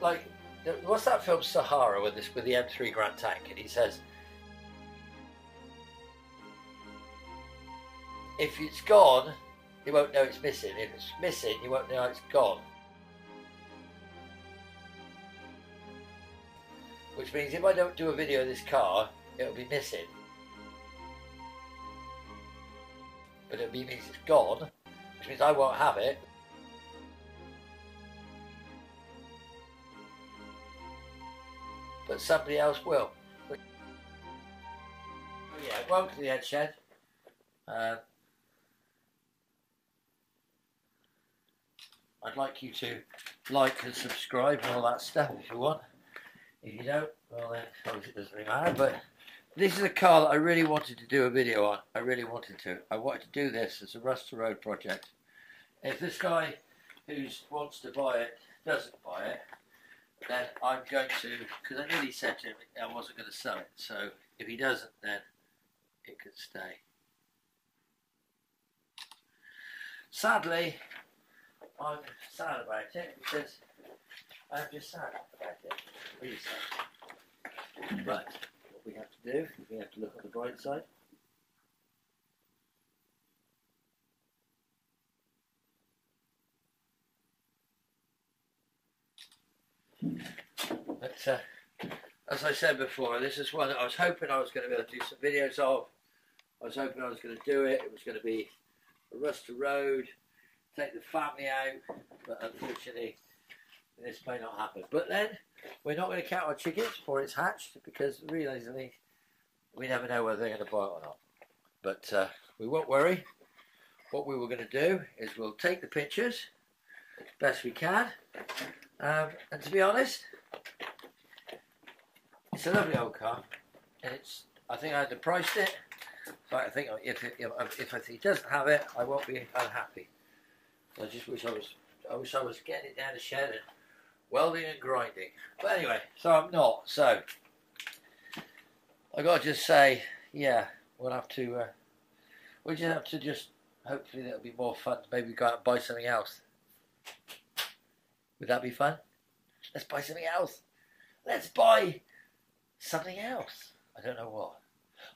like, what's that film Sahara with this with the M3 Grand Tank? And he says, if it's gone, you won't know it's missing. If it's missing, you won't know it's gone. Which means if I don't do a video of this car, it'll be missing. But it means it's gone, which means I won't have it. But somebody else will. Yeah, welcome to the Ed Shed. Uh, I'd like you to like and subscribe and all that stuff if you want. If you don't, well then obviously it doesn't really matter. But this is a car that I really wanted to do a video on. I really wanted to. I wanted to do this as a Rust to Road project. If this guy who wants to buy it doesn't buy it, then I'm going to, because I nearly said to him I wasn't going to sell it. So if he doesn't, then it can stay. Sadly, I'm sad about it because I'm just sad about it. Really sad. But what we have to do, we have to look on the bright side. But uh, as I said before, this is one that I was hoping I was going to be able to do some videos of. I was hoping I was going to do it. It was going to be a Rust to Road, take the family out, but unfortunately this may not happen. But then we're not going to count our chickens before it's hatched because realistically we never know whether they're going to bite or not. But uh, we won't worry. What we were going to do is we'll take the pictures best we can. Um, and to be honest, it's a lovely old car. It's I think I underpriced it. But I think if it, if, if he doesn't have it, I won't be unhappy. I just wish I was I wish I was getting it down the shed and welding and grinding. But anyway, so I'm not. So I got to just say, yeah, we'll have to. Uh, we just have to just. Hopefully, that'll be more fun. To maybe go out and buy something else. Would that be fun? Let's buy something else. Let's buy something else. I don't know what.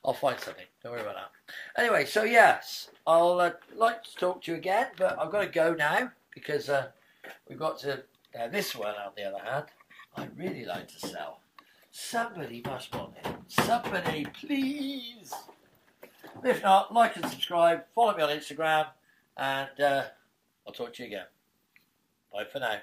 I'll find something. Don't worry about that. Anyway, so yes, I'll uh, like to talk to you again, but I've got to go now because uh, we've got to. Now, this one, on the other hand, I really like to sell. Somebody must want it. Somebody, please. If not, like and subscribe. Follow me on Instagram, and uh, I'll talk to you again. Bye for now.